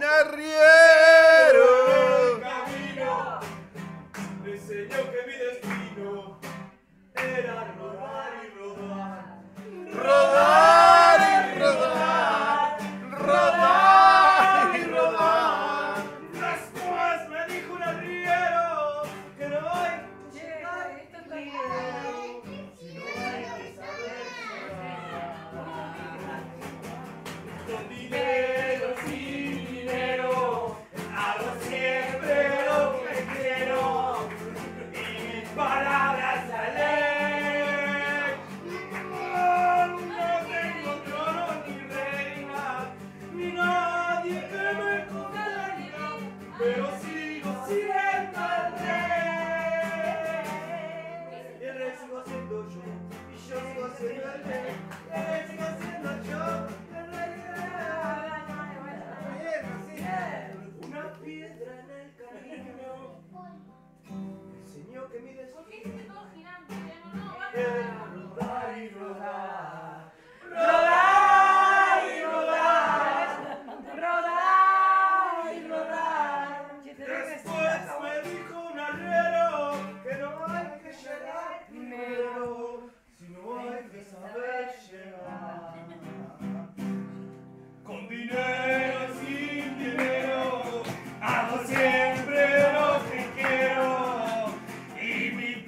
un arriero. En el camino me enseñó que mi destino era rodar y rodar. Rodar y rodar. Rodar y rodar. Después me dijo un arriero que no hay que llegar río, sino. Pero sigo siendo el rey. Y el rey sigo siendo yo, y yo sigo siendo el rey. El rey sigo siendo yo, el rey Una piedra en el camino enseñó que mi destino era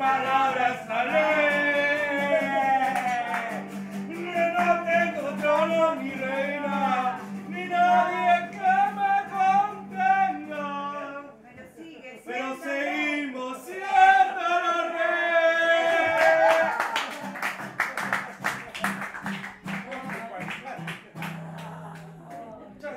palabras al